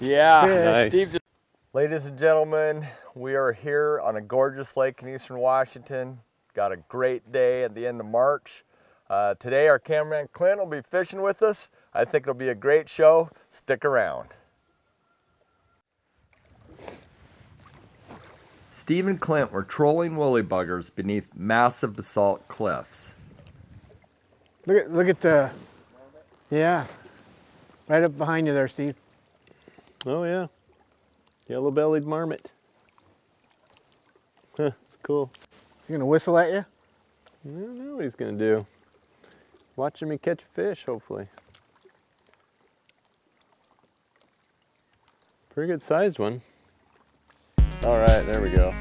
Yeah. Nice. Steve Ladies and gentlemen, we are here on a gorgeous lake in eastern Washington. Got a great day at the end of March. Uh, today our cameraman Clint will be fishing with us. I think it'll be a great show. Stick around. Steve and Clint were trolling woolly buggers beneath massive basalt cliffs. Look at look at the yeah, right up behind you there, Steve. Oh yeah, yellow-bellied marmot. Huh, it's cool. Is he gonna whistle at you? I don't know what he's gonna do. Watching me catch fish, hopefully. Pretty good sized one. All right, there we go.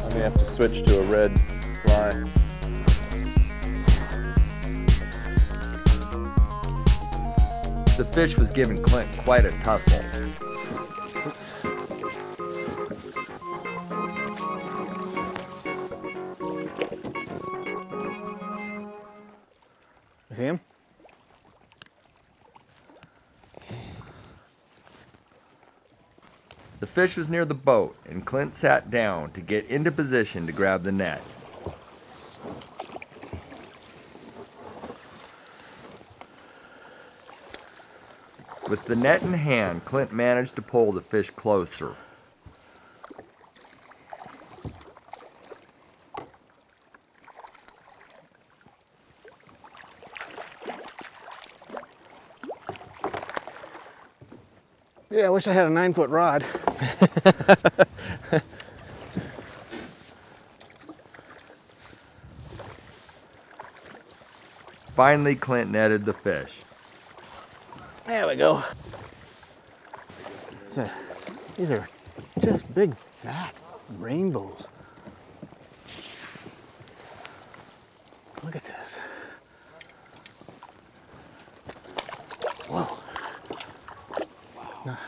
I may have to switch to a red fly. The fish was giving Clint quite a tussle. See him? The fish was near the boat, and Clint sat down to get into position to grab the net. With the net in hand, Clint managed to pull the fish closer. Yeah, I wish I had a nine foot rod. Finally, Clint netted the fish. There we go. So, these are just big fat rainbows. Look at this. Whoa. Now,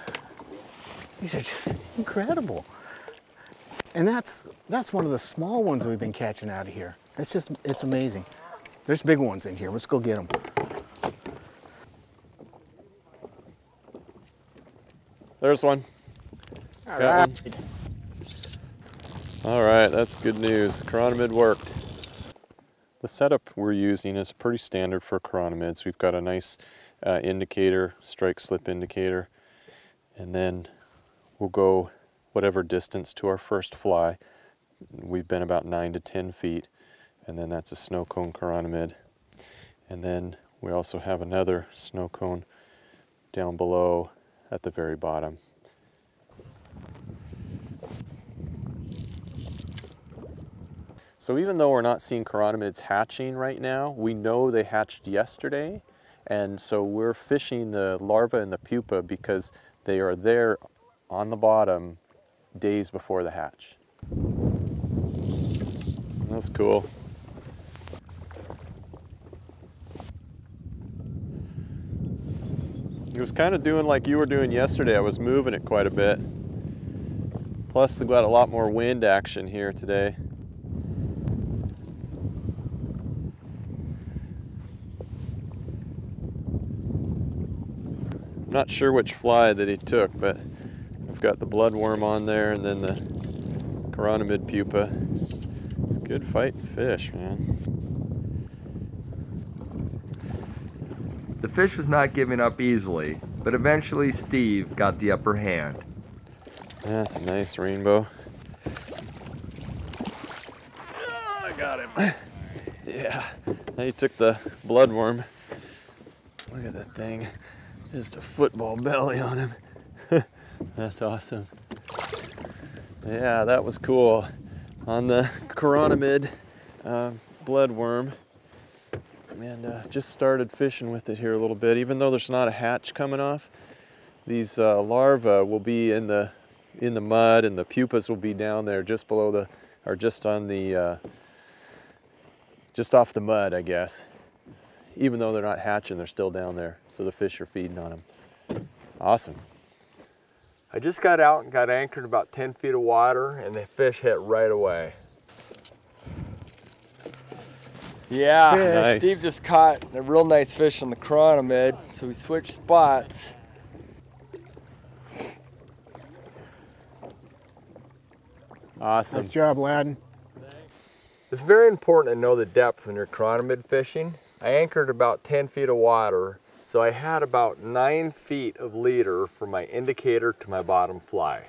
these are just incredible. And that's that's one of the small ones we've been catching out of here. It's just it's amazing. There's big ones in here. Let's go get them. There's one. Got one. All right, that's good news. Chironomid worked. The setup we're using is pretty standard for chironomids. We've got a nice uh, indicator, strike slip indicator, and then we'll go whatever distance to our first fly. We've been about nine to 10 feet, and then that's a snow cone chironomid. And then we also have another snow cone down below at the very bottom. So even though we're not seeing chironomids hatching right now, we know they hatched yesterday. And so we're fishing the larva and the pupa because they are there on the bottom days before the hatch. That's cool. It was kind of doing like you were doing yesterday. I was moving it quite a bit. Plus, we got a lot more wind action here today. I'm not sure which fly that he took, but I've got the bloodworm on there and then the chironomid pupa. It's a good fighting fish, man. The fish was not giving up easily, but eventually Steve got the upper hand. That's a nice rainbow. Oh, I got him. Yeah. Now he took the bloodworm. Look at that thing. Just a football belly on him. That's awesome. Yeah, that was cool. On the chironomid uh, bloodworm. And uh, just started fishing with it here a little bit. Even though there's not a hatch coming off, these uh, larvae will be in the in the mud and the pupas will be down there just below the or just on the uh, just off the mud I guess even though they're not hatching they're still down there so the fish are feeding on them awesome I just got out and got anchored about 10 feet of water and the fish hit right away. Yeah, Nice. Steve just caught a real nice fish on the chronomid, so we switched spots. Awesome. Nice job, Ladin. It's very important to know the depth when you're chronomid fishing. I anchored about 10 feet of water, so I had about nine feet of leader from my indicator to my bottom fly.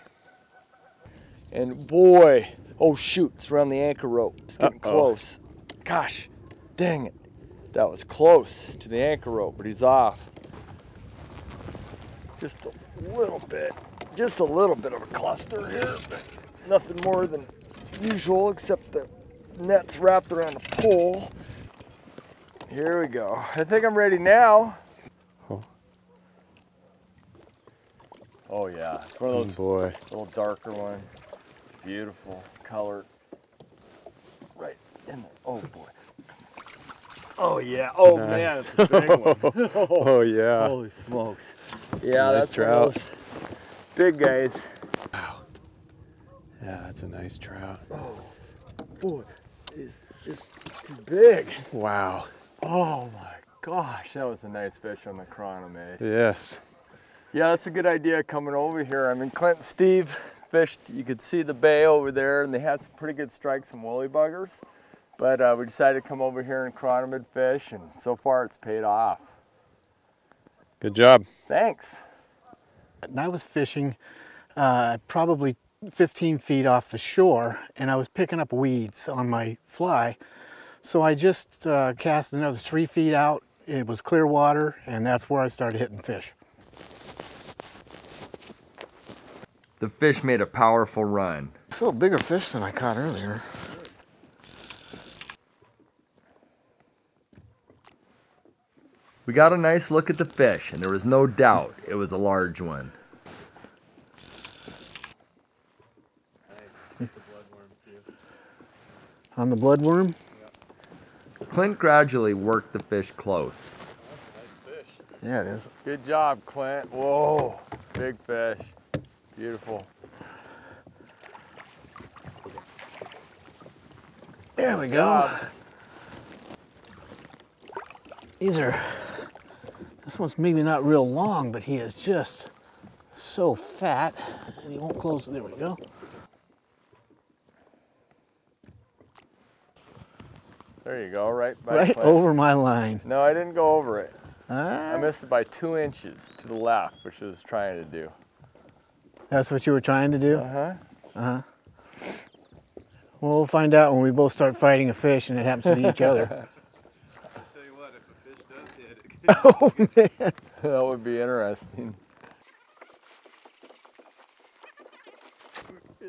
And boy, oh shoot, it's around the anchor rope. It's getting Uh-oh. close. Gosh, dang it. That was close to the anchor rope, but he's off. Just a little bit, just a little bit of a cluster here, but nothing more than usual except the net's wrapped around a pole. Here we go. I think I'm ready now. Oh. Oh yeah, it's one of Oh those boy. little darker one. Beautiful color. Right in there. Oh boy. Oh yeah. Oh man, Nice. it's big one. Oh, oh yeah. Holy smokes. Yeah, nice that's trout. big guys. Wow. Yeah, that's a nice trout. Oh boy, it's is too big. Wow. Oh my gosh, that was a nice fish on the chronomate. Yes. Yeah, that's a good idea coming over here. I mean, Clint and Steve fished, you could see the bay over there, and they had some pretty good strikes, some woolly buggers. But uh, we decided to come over here and chronomid fish, and so far it's paid off. Good job. Thanks. And I was fishing uh, probably 15 feet off the shore and I was picking up weeds on my fly. So I just uh, cast another three feet out. It was clear water and that's where I started hitting fish. The fish made a powerful run. It's a little bigger fish than I caught earlier. We got a nice look at the fish, and there was no doubt it was a large one. On the bloodworm, Clint gradually worked the fish close. yeah it is. Good job, Clint. Whoa, big fish. Beautiful. There we go. These are, this one's maybe not real long, but he is just so fat and he won't close, there we go. There you go, right by Right over my line. No, I didn't go over it. Ah, I missed it by two inches to the left, which I was trying to do. that's what you were trying to do? Uh-huh. Uh-huh. Well, we'll find out when we both start fighting a fish and it happens to be each other. tell you what, if a fish man. that would be interesting.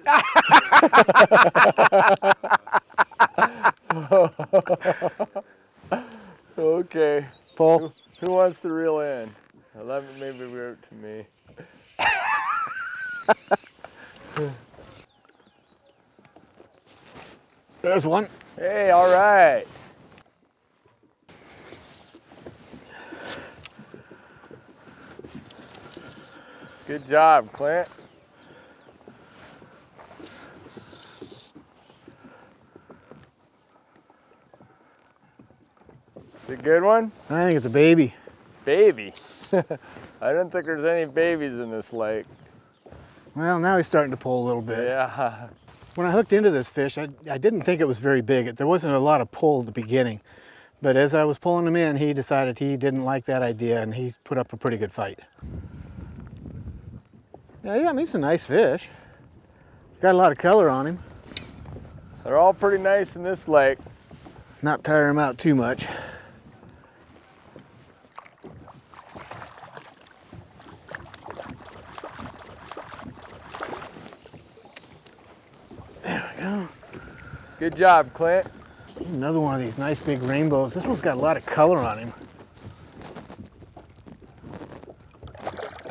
okay, Paul, who wants to reel in? Maybe reel it to me. there's one. Hey, all right. Good job, Clint. Is it a good one? I think it's a baby. Baby. I don't think there's any babies in this lake. Well, now he's starting to pull a little bit. Yeah. When I hooked into this fish, I, I didn't think it was very big. There wasn't a lot of pull at the beginning. But as I was pulling him in, he decided he didn't like that idea and he put up a pretty good fight. Yeah, yeah, I mean, he's a nice fish. He's got a lot of color on him. They're all pretty nice in this lake. Not tire him out too much. There we go. Good job, Clint. Another one of these nice big rainbows. This one's got a lot of color on him.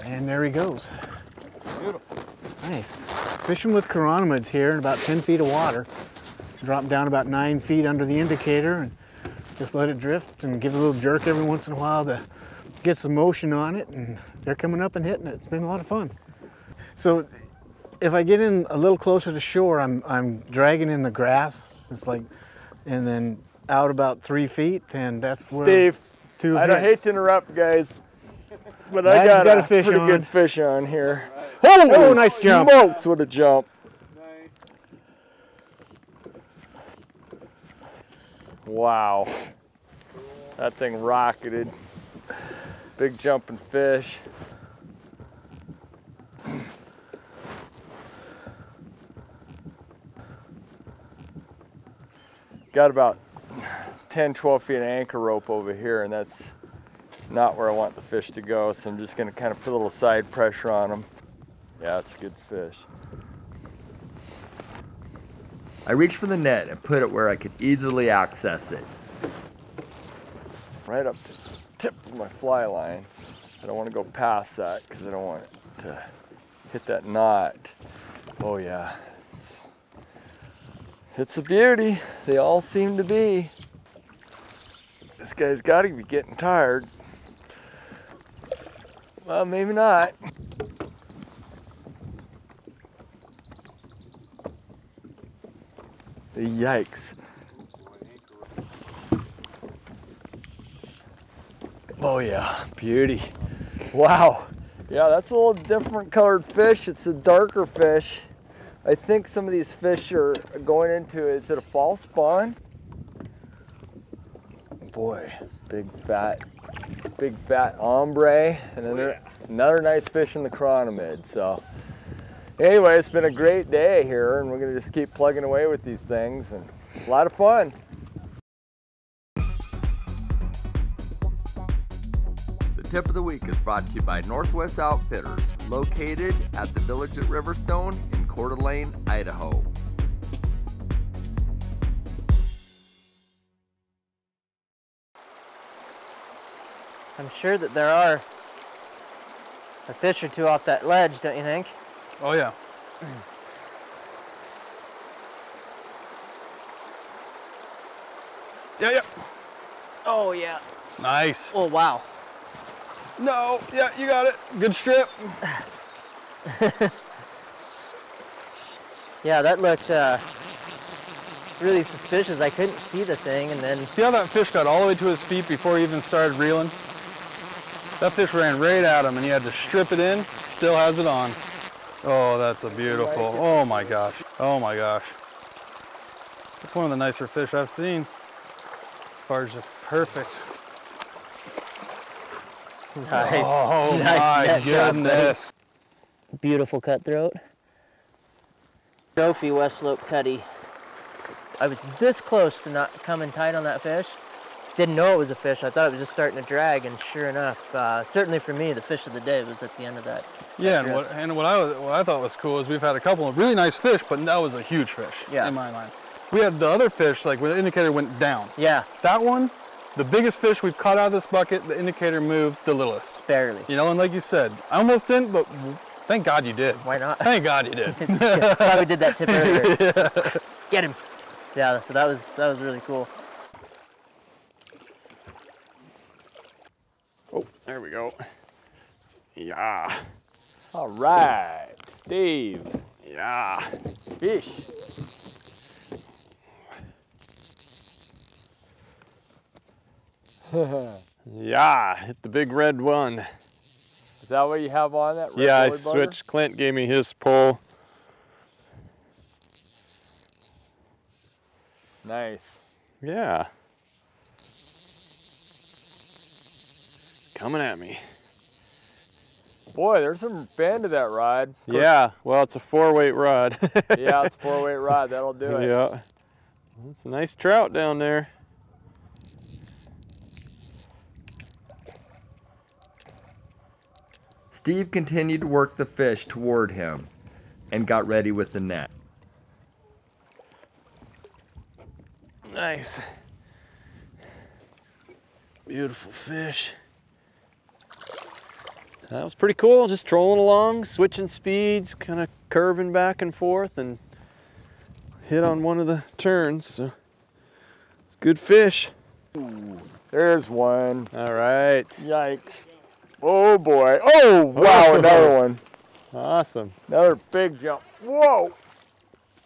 And there he goes. Beautiful. Nice. Fishing with chironomids here in about 10 feet of water. Drop down about nine feet under the indicator and just let it drift and give it a little jerk every once in a while to get some motion on it and they're coming up and hitting it. It's been a lot of fun. So if I get in a little closer to shore, I'm, I'm dragging in the grass. It's like, and then out about three feet, and that's where Steve, two I of hate to interrupt, guys, but I got, got a, a fish pretty on. good fish on here. Holy Oh, nice jump. smokes! What a jump! Nice. Wow, that thing rocketed. Big jumping fish. Got about 10, 12 feet of anchor rope over here, and that's not where I want the fish to go. So I'm just gonna kind of put a little side pressure on them. Yeah, it's a good fish. I reached for the net and put it where I could easily access it. Right up to the tip of my fly line. I don't want to go past that because I don't want it to hit that knot. Oh yeah, it's, it's a beauty. They all seem to be. This guy's got to be getting tired. Well, maybe not. Yikes. Oh yeah, beauty. Wow. Yeah, that's a little different colored fish. It's a darker fish. I think some of these fish are going into, is it a fall spawn? Boy, big fat, big fat ombre. And then there- another nice fish in the chronomid. So anyway, it's been a great day here and we're gonna just keep plugging away with these things and it's a lot of fun. The tip of the week is brought to you by Northwest Outfitters, located at the village at Riverstone in Coeur d'Alene, Idaho. I'm sure that there are a fish or two off that ledge, don't you think? Oh yeah. Yeah, yeah. Oh yeah. Nice. Oh wow. No, yeah, you got it. Good strip. Yeah, that looked uh, really suspicious. I couldn't see the thing, and then See how that fish got all the way to his feet before he even started reeling? That fish ran right at him and he had to strip it in, still has it on. Oh, that's a beautiful, oh my gosh, oh my gosh. That's one of the nicer fish I've seen. As far as just perfect. nice, Oh nice my net job, goodness. Beautiful cutthroat. Trophy West Slope Cuddy. I was this close to not coming tight on that fish. Didn't know it was a fish. I thought it was just starting to drag, and sure enough, uh, certainly for me, the fish of the day was at the end of that. Yeah, and what, and what I was, what I thought was cool is we've had a couple of really nice fish, but that was a huge fish Yeah. in my mind. We had the other fish, like where the indicator went down. Yeah, That one, the biggest fish we've caught out of this bucket, the indicator moved the littlest. barely. You know, and like you said, I almost didn't, but thank God you did. Why not? Thank God you did. Probably did that tip earlier. Get him. Yeah, so that was that was really cool. Oh, there we go. Yeah, All right, Steve, yeah. fish. Yeah, hit the big red one. Is that what you have on that? Red yeah, I woolly bugger? switched. Clint gave me his pole. Nice. Yeah. Coming at me. Boy, there's some bend to that rod. Course- Yeah, well, it's a four weight rod. yeah, it's four weight rod. That'll do it. Yeah. It's a nice trout down there. Steve continued to work the fish toward him and got ready with the net. Nice. Beautiful fish. That was pretty cool, just trolling along, switching speeds, kind of curving back and forth and hit on one of the turns. So it's good fish. There's one. All right. Yikes. Oh boy. Oh wow, oh. another one. Awesome. Another big jump. Whoa.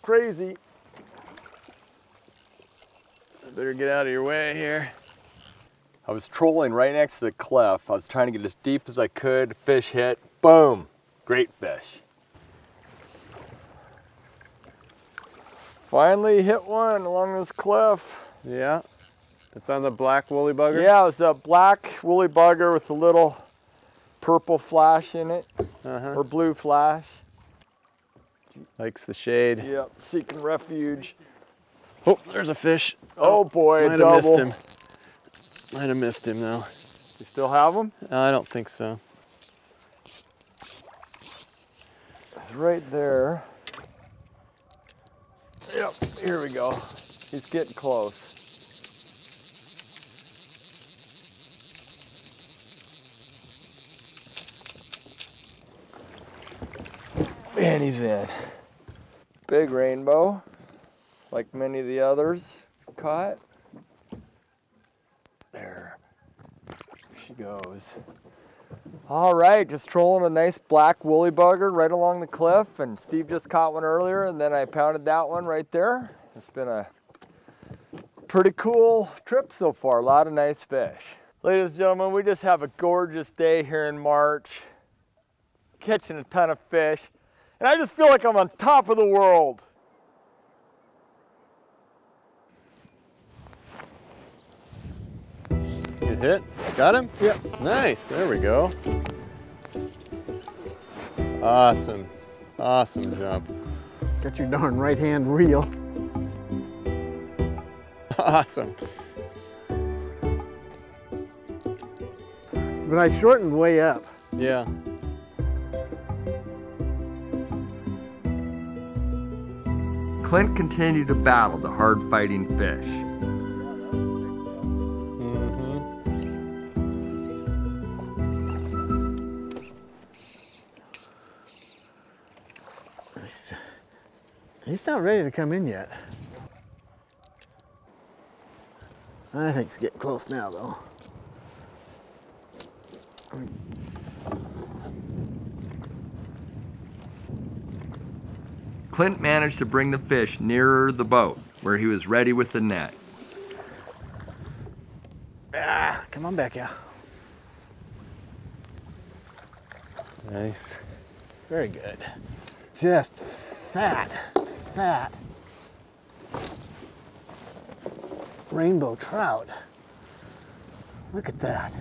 Crazy. Better get out of your way here. I was trolling right next to the cliff. I was trying to get as deep as I could. Fish hit. Boom. Great fish. Finally hit one along this cliff. Yeah. It's on the black woolly bugger? Yeah, it's was a black woolly bugger with a little purple flash in it, Uh-huh. or blue flash. Likes the shade. Yep, seeking refuge. Oh, there's a fish. Oh boy, a Might double. have missed him. Might have missed him though. You still have him? Uh, I don't think so. It's right there. Yep, here we go. He's getting close. And he's in. Big rainbow, like many of the others caught. There she goes. All right, just trolling a nice black woolly bugger right along the cliff, and Steve just caught one earlier, and then I pounded that one right there. It's been a pretty cool trip so far. A lot of nice fish. Ladies and gentlemen, we just have a gorgeous day here in March, catching a ton of fish, and I just feel like I'm on top of the world. Good hit. Got him? Yep. Nice. There we go. Awesome. Awesome jump. Got your darn right hand reel. Awesome. But I shortened way up. Yeah. Clint continued to battle the hard fighting fish. He's, he's not ready to come in yet. I think it's getting close now, though. Clint managed to bring the fish nearer the boat where he was ready with the net. Ah, come on back, yeah. Nice. Very good. Just fat, fat. Rainbow trout. Look at that.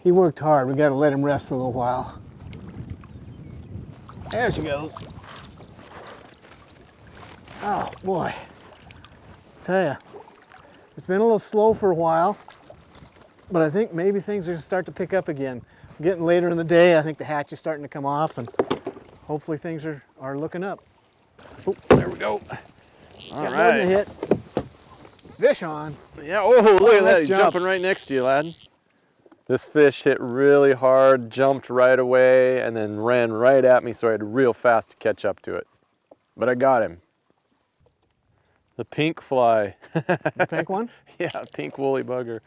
He worked hard. We got to let him rest for a little while. There she goes. Oh boy. Tell ya, it's been a little slow for a while but I think maybe things are gonna start to pick up again. Getting later in the day, I think the hatch is starting to come off and hopefully things are, are looking up. Oh, there we go. All Got right. hit. Fish on. Yeah, oh, look at nice that. He's jump. jumping right next to you, lad. This fish hit really hard, jumped right away, and then ran right at me, so I had real fast to catch up to it. But I got him. The pink fly. The pink one? yeah, pink woolly bugger.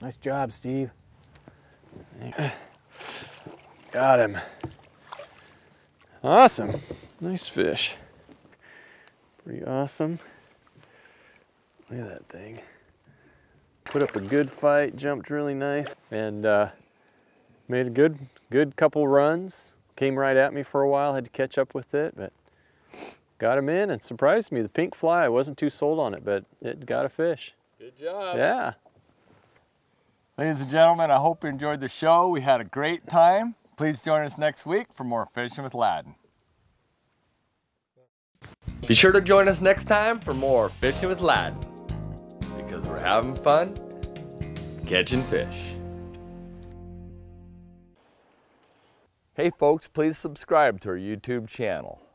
Nice job, Steve. Got him. Awesome. Nice fish. Pretty awesome. Look at that thing. Put up a good fight, jumped really nice, and uh, made a good, good couple runs. Came right at me for a while, had to catch up with it, but got him in and surprised me. The pink fly, I wasn't too sold on it, but it got a fish. Good job. Yeah. Ladies and gentlemen, I hope you enjoyed the show. We had a great time. Please join us next week for more Fishing with Ladin. Be sure to join us next time for more Fishing with Ladin because we're having fun catching fish. Hey folks, please subscribe to our YouTube channel.